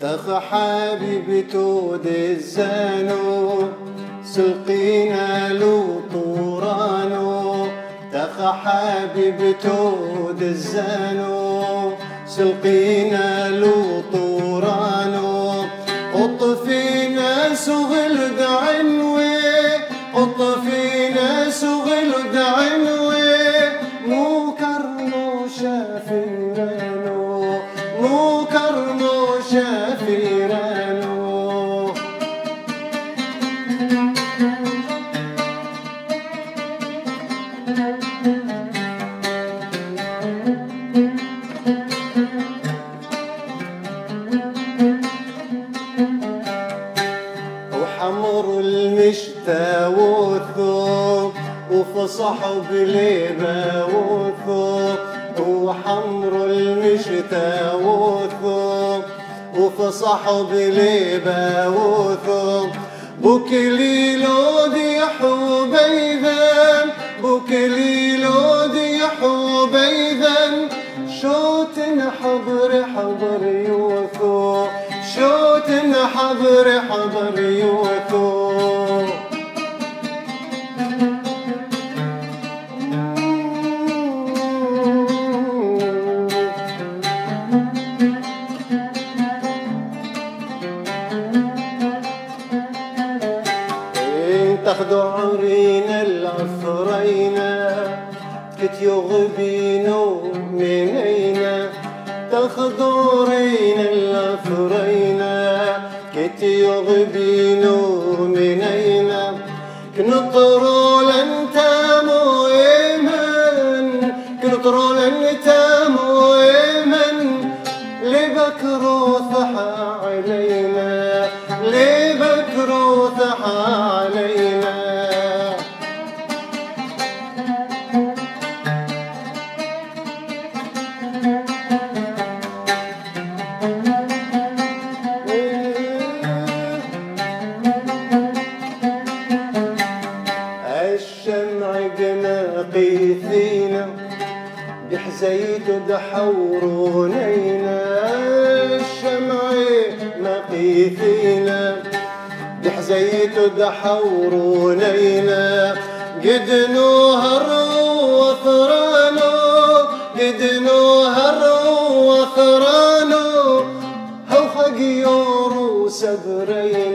تخ حبيبي تود الزانو سلقينا لو طورانو تخ حبيبي تود الزانو سلقينا لو طورانو قط فينا سغل دعنوي قط وحمر المشتى وثوب وفصح بليبة وثوب وحمر المشتى وثوب وفصح بليبة وثوب بوكليلو دي حبيذا بوكليلو دي حبيذا شوت حضر حضر يوثو تاخذوا عرينا العفرينا كت يغبينو منينا تاخذوا رينا العفرينا الشمع قناقيثينا بحزيت دحورونينا. الشمع مقيثينا بحزيت دحورونينا. قد نوهر وثرانو قد نوهر وثرانو هو خق يورو سبرينا